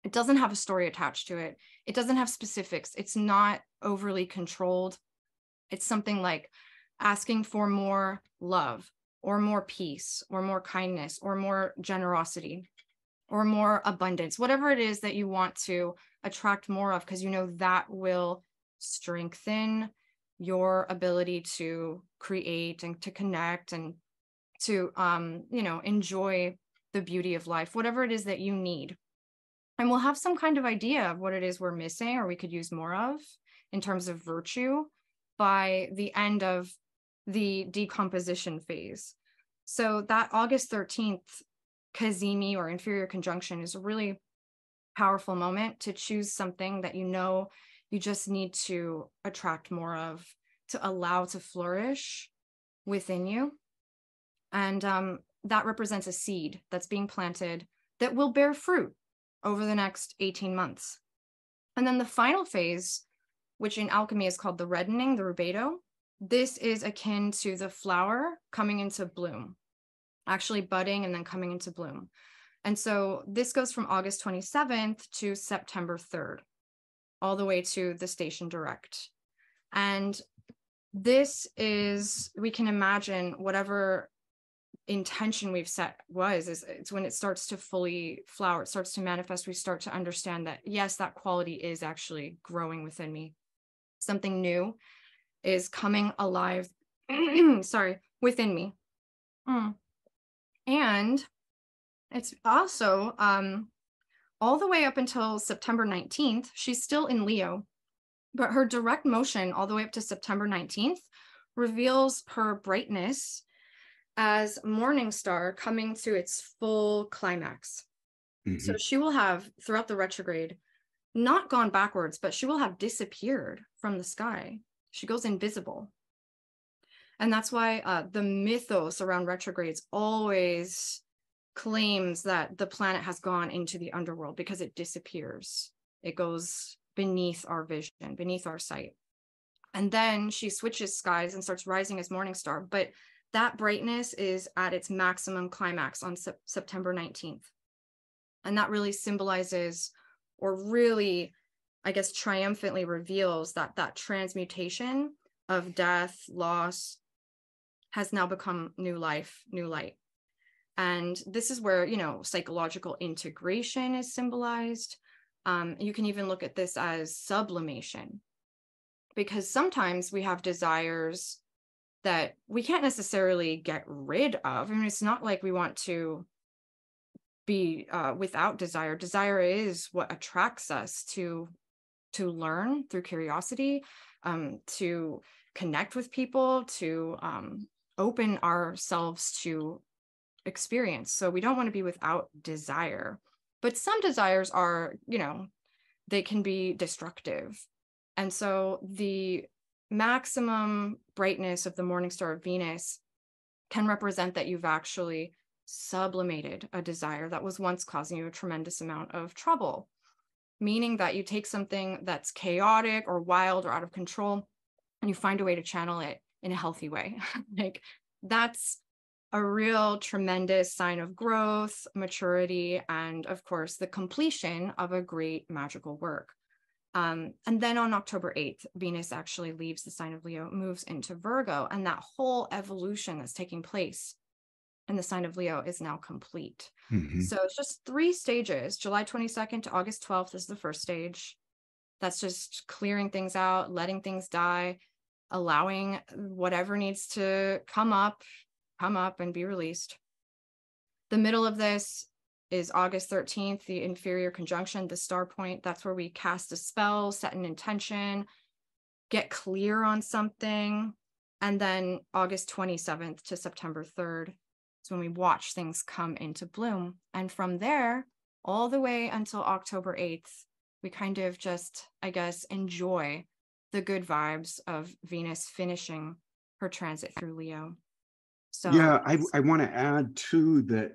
It doesn't have a story attached to it. It doesn't have specifics. It's not overly controlled. It's something like asking for more love, or more peace or more kindness or more generosity or more abundance, whatever it is that you want to attract more of, because you know that will strengthen your ability to create and to connect and to um you know enjoy the beauty of life whatever it is that you need. And we'll have some kind of idea of what it is we're missing or we could use more of in terms of virtue by the end of the decomposition phase. So that August 13th cazimi or inferior conjunction is a really powerful moment to choose something that you know you just need to attract more of to allow to flourish within you. And um, that represents a seed that's being planted that will bear fruit over the next 18 months. And then the final phase, which in alchemy is called the reddening, the rubedo, this is akin to the flower coming into bloom, actually budding and then coming into bloom. And so this goes from August 27th to September 3rd, all the way to the station direct. And this is, we can imagine whatever intention we've set was is it's when it starts to fully flower it starts to manifest we start to understand that yes that quality is actually growing within me something new is coming alive, sorry, within me. Mm. And it's also um, all the way up until September 19th, she's still in Leo, but her direct motion all the way up to September 19th reveals her brightness as morning star coming to its full climax. Mm-hmm. So she will have throughout the retrograde not gone backwards, but she will have disappeared from the sky she goes invisible. And that's why uh, the mythos around retrogrades always claims that the planet has gone into the underworld because it disappears. It goes beneath our vision, beneath our sight. And then she switches skies and starts rising as morning star. But that brightness is at its maximum climax on se- September 19th. And that really symbolizes or really I guess, triumphantly reveals that that transmutation of death, loss, has now become new life, new light. And this is where, you know, psychological integration is symbolized. Um, you can even look at this as sublimation, because sometimes we have desires that we can't necessarily get rid of. I mean, it's not like we want to be uh, without desire. Desire is what attracts us to to learn through curiosity, um, to connect with people, to um, open ourselves to experience. So we don't want to be without desire. But some desires are, you know, they can be destructive. And so the maximum brightness of the morning star of Venus can represent that you've actually sublimated a desire that was once causing you a tremendous amount of trouble, meaning that you take something that's chaotic or wild or out of control and you find a way to channel it in a healthy way. like that's a real tremendous sign of growth, maturity, and of course, the completion of a great magical work. Um, and then on October 8th, Venus actually leaves the sign of Leo, moves into Virgo, and that whole evolution that's taking place in the sign of Leo is now complete. Mm-hmm. So it's just three stages. July 22nd to August 12th is the first stage. That's just clearing things out, letting things die, allowing whatever needs to come up, come up and be released. The middle of this is August 13th, the inferior conjunction, the star point. That's where we cast a spell, set an intention, get clear on something. And then August 27th to September 3rd is when we watch things come into bloom. And from there, all the way until October 8th, we kind of just, I guess, enjoy the good vibes of Venus finishing her transit through Leo. So yeah, I, I want to add too that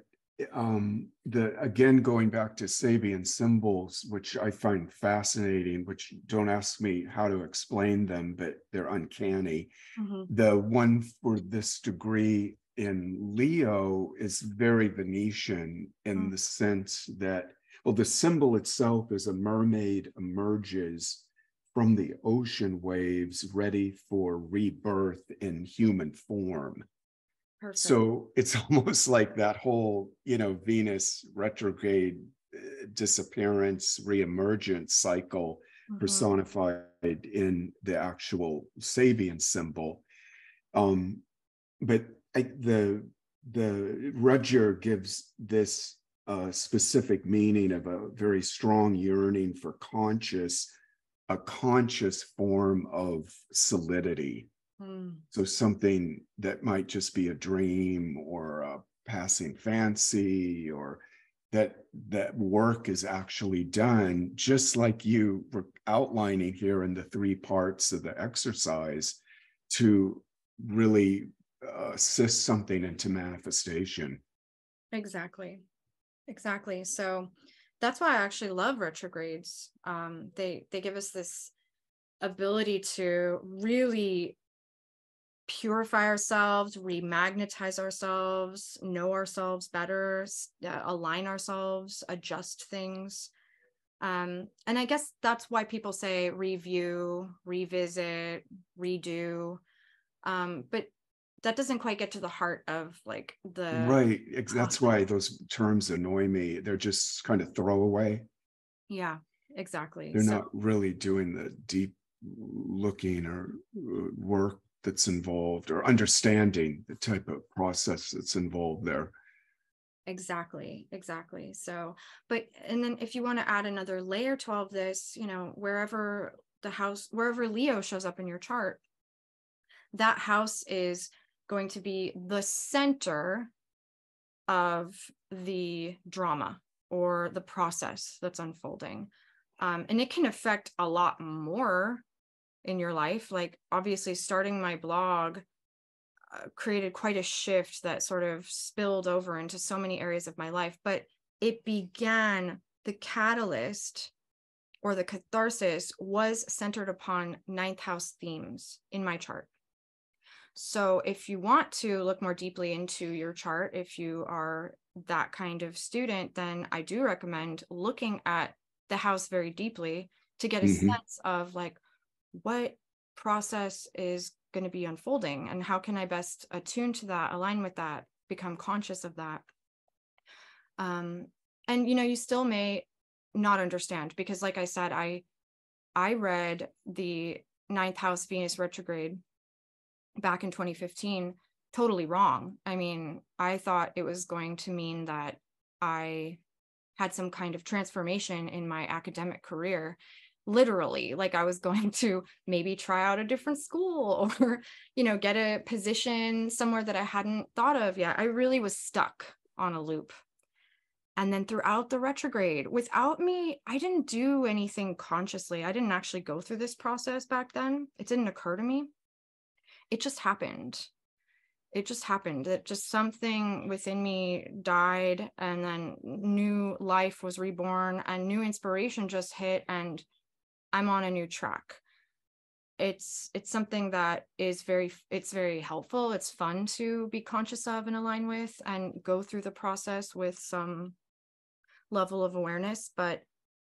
um, the again going back to Sabian symbols, which I find fascinating, which don't ask me how to explain them, but they're uncanny. Mm-hmm. The one for this degree in Leo is very Venusian in mm-hmm. the sense that, well, the symbol itself is a mermaid emerges from the ocean waves ready for rebirth in human form. Perfect. So it's almost like that whole, you know, Venus retrograde uh, disappearance, reemergence cycle mm-hmm. personified in the actual Sabian symbol. Um, but I, the the Rudhyar gives this uh, specific meaning of a very strong yearning for conscious a conscious form of solidity. Mm. So something that might just be a dream or a passing fancy or that that work is actually done just like you were outlining here in the three parts of the exercise to really uh, assist something into manifestation exactly exactly so that's why I actually love retrogrades. Um, they they give us this ability to really purify ourselves, remagnetize ourselves, know ourselves better, uh, align ourselves, adjust things. Um, and I guess that's why people say review, revisit, redo. Um, but that doesn't quite get to the heart of like the right that's why those terms annoy me they're just kind of throwaway. Yeah exactly they're so, not really doing the deep looking or uh, work that's involved or understanding the type of process that's involved there. Exactly exactly so but and then if you want to add another layer to all of this you know wherever the house wherever leo shows up in your chart that house is going to be the center of the drama or the process that's unfolding. Um, and it can affect a lot more in your life. Like, obviously, starting my blog uh, created quite a shift that sort of spilled over into so many areas of my life, but it began the catalyst or the catharsis was centered upon ninth house themes in my chart. So if you want to look more deeply into your chart, if you are that kind of student, then I do recommend looking at the house very deeply to get a mm-hmm. sense of like what process is going to be unfolding and how can I best attune to that, align with that, become conscious of that. Um, and you know, you still may not understand because like I said, I I read the ninth house Venus retrograde back in 2015 totally wrong. I mean, I thought it was going to mean that I had some kind of transformation in my academic career. Literally like i was going to maybe try out a different school or you know get a position somewhere that i hadn't thought of yet. I really was stuck on a loop. And then throughout the retrograde without me i didn't do anything consciously. I didn't actually go through this process back then. It didn't occur to me it just happened. It just happened that just something within me died and then new life was reborn and new inspiration just hit and i'm on a new track. It's it's something that is very it's very helpful. It's fun to be conscious of and align with and go through the process with some level of awareness but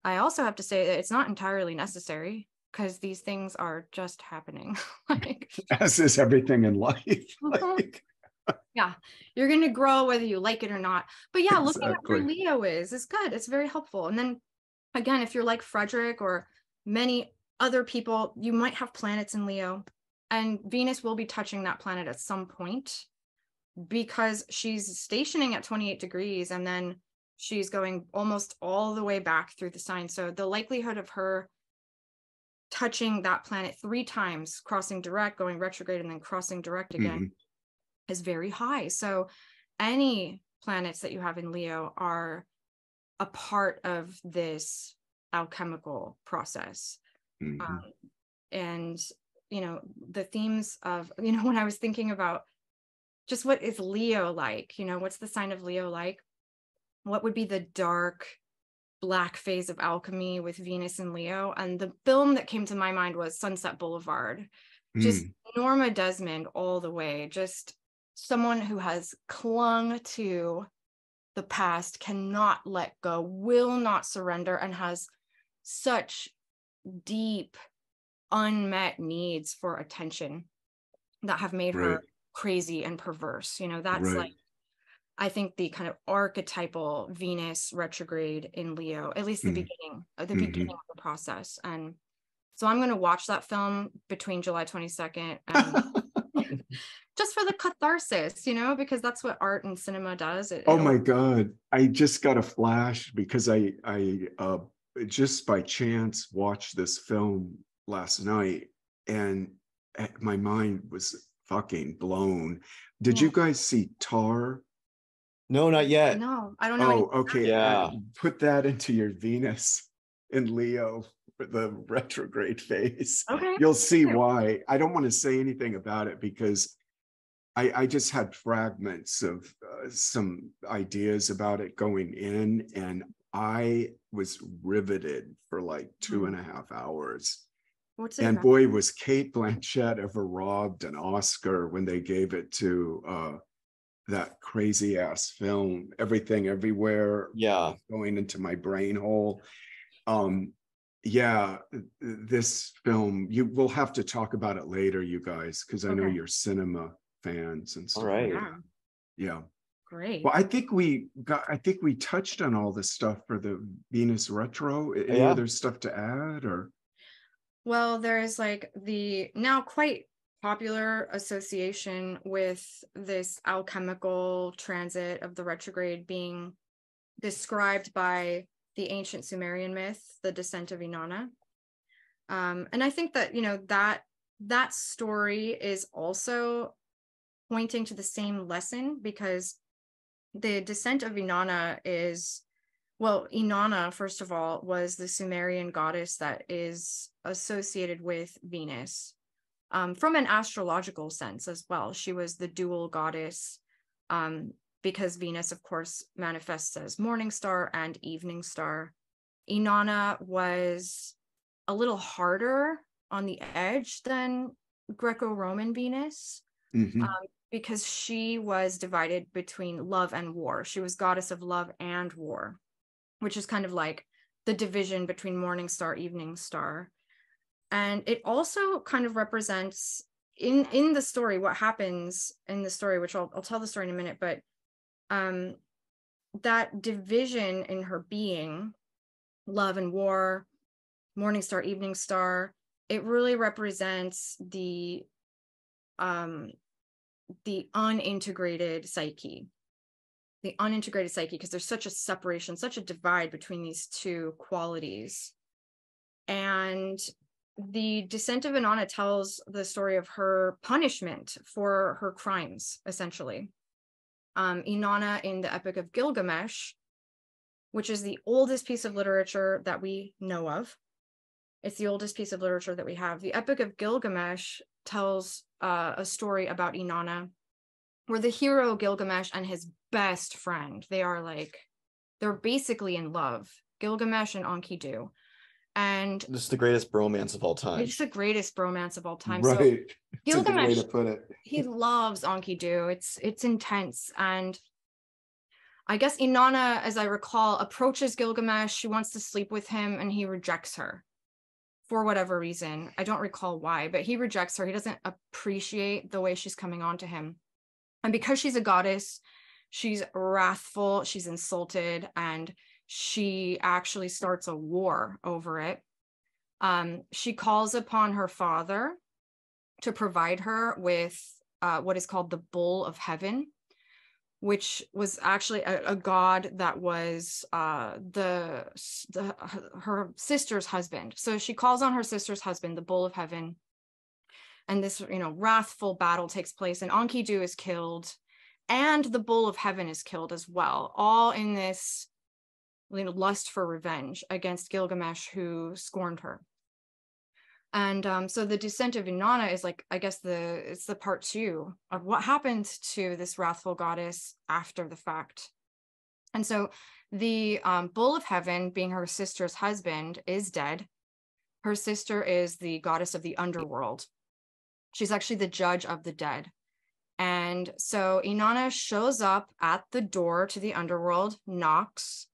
i also have to say that it's not entirely necessary because these things are just happening like as is everything in life Mhm. like, yeah you're going to grow whether you like it or not but yeah looking at where leo is is good it's very helpful and then again if you're like frederick or many other people you might have planets in leo and venus will be touching that planet at some point because she's stationing at 28 degrees and then she's going almost all the way back through the sign so the likelihood of her touching that planet three times crossing direct going retrograde and then crossing direct again mhm. is very high. So any planets that you have in Leo are a part of this alchemical process. Mhm. Um, and you know, the themes of, you know, when I was thinking about just what is Leo like, you know, what's the sign of Leo like? What would be the dark black phase of alchemy with Venus and Leo? And the film that came to my mind was Sunset Boulevard just Mm. Norma Desmond all the way, just someone who has clung to the past, cannot let go, will not surrender, and has such deep, unmet needs for attention that have made her crazy and perverse. You know, that's Right. like, I think the kind of archetypal Venus retrograde in Leo, at least the Mhm. beginning, uh, the Mhm. beginning of the process. And so I'm going to watch that film between July 22nd and just for the catharsis, you know, because that's what art and cinema does. It, Oh my God. I just got a flash because I I uh just by chance watched this film last night and eh, my mind was fucking blown. Did you guys see Tar? No, not yet. No, I don't know. Oh, anything about okay. Yeah. uh, Put that into your Venus in Leo for the retrograde phase. Okay. You'll see why. I don't want to say anything about it because I, I just had fragments of uh, some ideas about it going in, and I was riveted for like two and a half hours. What's it And about? boy, was Cate Blanchett ever robbed an Oscar when they gave it to uh, that crazy ass film, Everything Everywhere Yeah. going into my brain hole. Um, yeah, this film, you will have to talk about it later, you guys, because I know you're cinema fans and stuff. right. like Yeah. Yeah. Great. Well, I think we got, I think we touched on all this stuff for the Venus retro. Any Yeah. other stuff to add or? Well, there's like the now quite popular association with this alchemical transit of the retrograde being described by the ancient Sumerian myth, the descent of Inanna. Um, and I think that, you know, that that story is also pointing to the same lesson because the descent of Inanna is well, Inanna, first of all, was the Sumerian goddess that is associated with Venus um, from an astrological sense as well. She was the dual goddess um, because Venus, of course, manifests as morning star and evening star. Inanna was a little harder on the edge than Greco Roman Venus Mhm. um, because she was divided between love and war. She was goddess of love and war, which is kind of like the division between morning star, evening star. And it also kind of represents in in the story what happens in the story, which I'll I'll tell the story in a minute, but um that division in her being, love and war, morning star, evening star, it really represents the um, the unintegrated psyche. The unintegrated psyche because there's such a separation such a divide between these two qualities. And the descent of inanna tells the story of her punishment for her crimes essentially um, inanna in the epic of gilgamesh which is the oldest piece of literature that we know of it's the oldest piece of literature that we have the epic of gilgamesh tells uh, a story about inanna where the hero Gilgamesh and his best friend, they are like, they're basically in love. Gilgamesh and Enkidu. And this is the greatest bromance of all time. It's the greatest bromance of all time. Right. So Gilgamesh, to put it. he loves Enkidu. It's it's intense. And I guess Inanna, as I recall, approaches Gilgamesh. She wants to sleep with him and he rejects her for whatever reason. I don't recall why, but he rejects her. He doesn't appreciate the way she's coming on to him. And because she's a goddess, she's wrathful, she's insulted, and she actually starts a war over it. Um, she calls upon her father to provide her with uh, what is called the bull of heaven, which was actually a, a god that was uh, the, the her sister's husband. So she calls on her sister's husband, the bull of heaven, and this you know wrathful battle takes place and enkidu is killed and the bull of heaven is killed as well all in this you know lust for revenge against gilgamesh who scorned her. And um, so the descent of inanna is like i guess the it's the part two of what happened to this wrathful goddess after the fact. And so the um, bull of heaven being her sister's husband is dead. Her sister is the goddess of the underworld. She's actually the judge of the dead. And so Inanna shows up at the door to the underworld, knocks,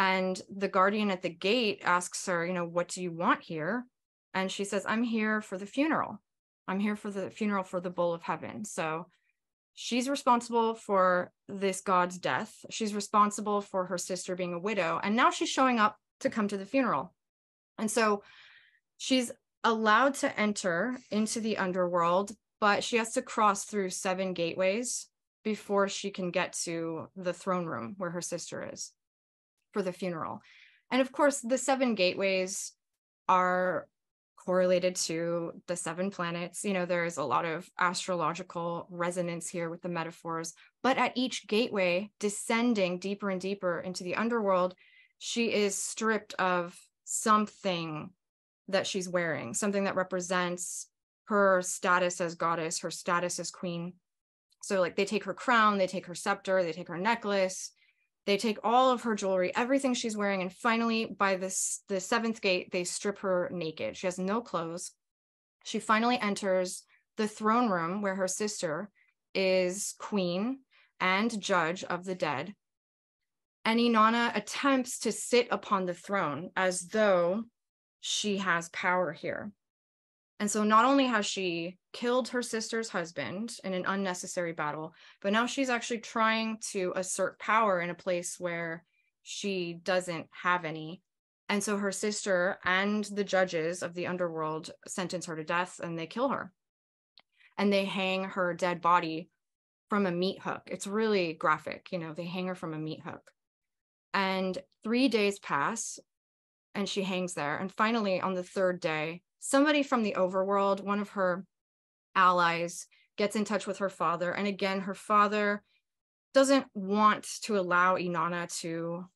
and the guardian at the gate asks her, you know, what do you want here? And she says, I'm here for the funeral. I'm here for the funeral for the bull of heaven. So she's responsible for this god's death. She's responsible for her sister being a widow. And now she's showing up to come to the funeral. And so she's allowed to enter into the underworld, but she has to cross through seven gateways before she can get to the throne room where her sister is for the funeral. And of course, the seven gateways are correlated to the seven planets. You know, there's a lot of astrological resonance here with the metaphors, but at each gateway, descending deeper and deeper into the underworld, she is stripped of something that she's wearing, something that represents her status as goddess, her status as queen. So, like, they take her crown, they take her scepter, they take her necklace, they take all of her jewelry, everything she's wearing, and finally, by this the seventh gate, they strip her naked. She has no clothes. She finally enters the throne room where her sister is queen and judge of the dead. And Inanna attempts to sit upon the throne as though she has power here. And so not only has she killed her sister's husband in an unnecessary battle, but now she's actually trying to assert power in a place where she doesn't have any. And so her sister and the judges of the underworld sentence her to death and they kill her. And they hang her dead body from a meat hook. It's really graphic, you know, they hang her from a meat hook. And three days pass and she hangs there. And finally, on the third day, somebody from the overworld, one of her allies, gets in touch with her father. And again, her father doesn't want to allow Inanna to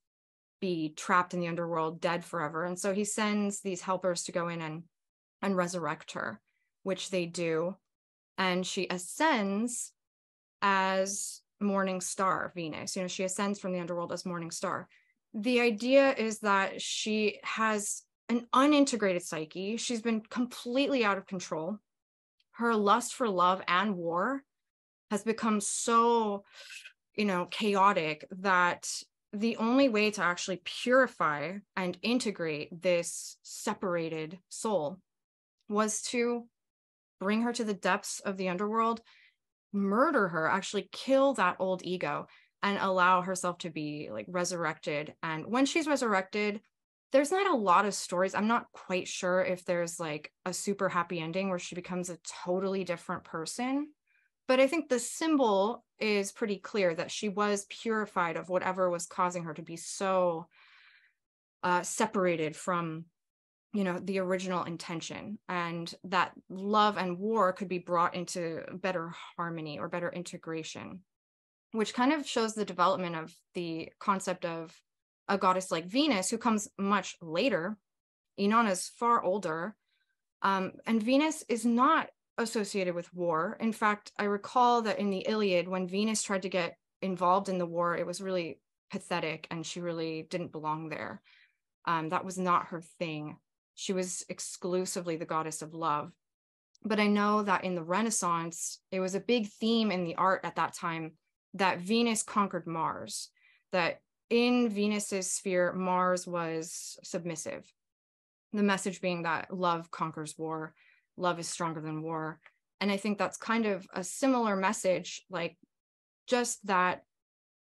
be trapped in the underworld, dead forever. And so he sends these helpers to go in and, and resurrect her, which they do. And she ascends as Morning Star Venus. You know, she ascends from the underworld as Morning Star the idea is that she has an unintegrated psyche. She's been completely out of control. Her lust for love and war has become so, you know, chaotic that the only way to actually purify and integrate this separated soul was to bring her to the depths of the underworld, murder her, actually kill that old ego and allow herself to be like resurrected. And when she's resurrected, there's not a lot of stories. I'm not quite sure if there's like a super happy ending where she becomes a totally different person. But I think the symbol is pretty clear that she was purified of whatever was causing her to be so uh, separated from, you know, the original intention, and that love and war could be brought into better harmony or better integration, which kind of shows the development of the concept of a goddess like Venus, who comes much later. Inanna is far older. Um, and Venus is not associated with war. In fact, I recall that in the Iliad, when Venus tried to get involved in the war, it was really pathetic and she really didn't belong there. Um, that was not her thing. She was exclusively the goddess of love. But I know that in the Renaissance, it was a big theme in the art at that time that Venus conquered Mars, that in Venus's sphere, Mars was submissive. The message being that love conquers war, love is stronger than war. And I think that's kind of a similar message, like just that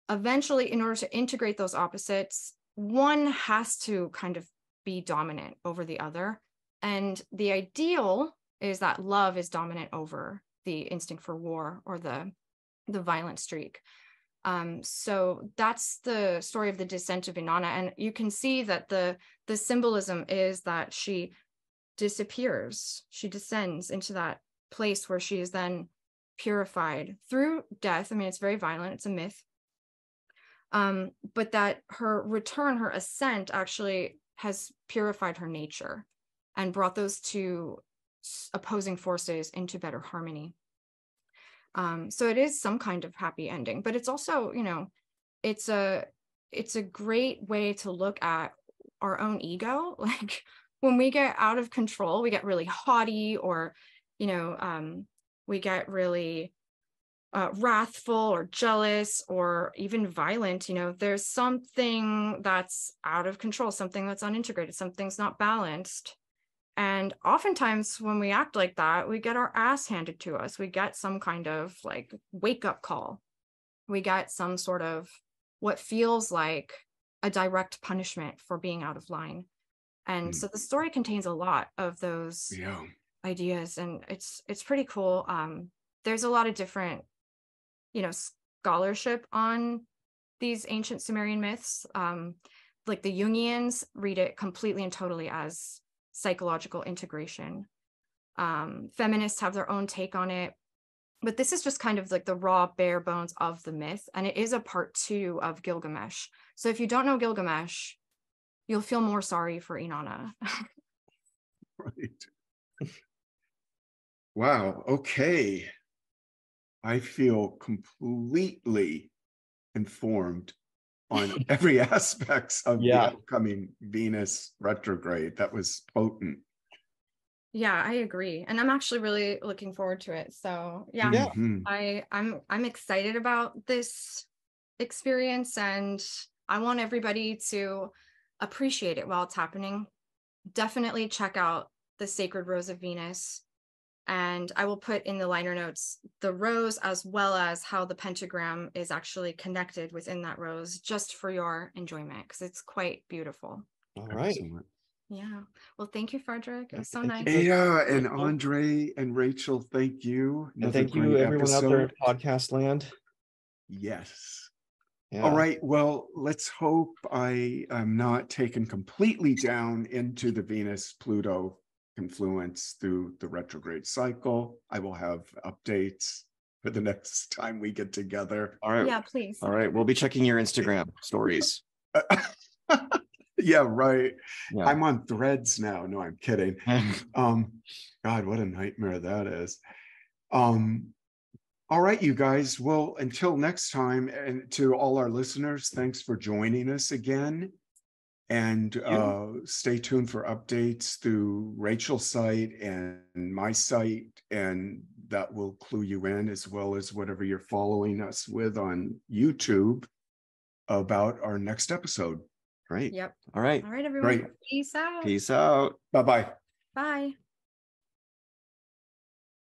eventually, in order to integrate those opposites, one has to kind of be dominant over the other. And the ideal is that love is dominant over the instinct for war or the the violent streak. Um, so that's the story of the descent of Inanna. And you can see that the, the symbolism is that she disappears, she descends into that place where she is then purified through death. I mean, it's very violent, it's a myth. Um, but that her return, her ascent actually has purified her nature and brought those two opposing forces into better harmony. Um, so it is some kind of happy ending, but it's also, you know, it's a it's a great way to look at our own ego. Like when we get out of control, we get really haughty, or you know, um, we get really uh, wrathful or jealous or even violent. You know, there's something that's out of control, something that's unintegrated, something's not balanced. And oftentimes, when we act like that, we get our ass handed to us. We get some kind of like wake up call. We get some sort of what feels like a direct punishment for being out of line. And mm. so the story contains a lot of those yeah. ideas, and it's it's pretty cool. Um, there's a lot of different, you know, scholarship on these ancient Sumerian myths. Um, like the Jungians read it completely and totally as psychological integration. Um, feminists have their own take on it, but this is just kind of like the raw bare bones of the myth, and it is a part two of Gilgamesh. So if you don't know Gilgamesh, you'll feel more sorry for Inanna. right. Wow. Okay. I feel completely informed on every aspects of yeah. the upcoming Venus retrograde. That was potent. Yeah, I agree. And I'm actually really looking forward to it. So yeah, yeah. Mm-hmm. I I'm I'm excited about this experience and I want everybody to appreciate it while it's happening. Definitely check out the Sacred Rose of Venus and I will put in the liner notes the rose as well as how the pentagram is actually connected within that rose just for your enjoyment because it's quite beautiful. All right. Yeah. Well, thank you, Frederick. It was so nice. Yeah, and Andrei and Rachel, thank you. and thank you, everyone episode. out there in podcast land. Yes. Yeah. All right. Well, let's hope I am not taken completely down into the Venus Pluto confluence through the retrograde cycle. I will have updates for the next time we get together. All right. Yeah, please. All right. We'll be checking your Instagram stories. yeah, right. Yeah. I'm on threads now. No, I'm kidding. um, God, what a nightmare that is. Um, all right, you guys. Well, until next time, and to all our listeners, thanks for joining us again. And uh, stay tuned for updates through Rachel's site and my site, and that will clue you in as well as whatever you're following us with on YouTube about our next episode. Right. Yep. All right. All right, everyone. Great. Peace out. Peace out. Bye bye. Bye.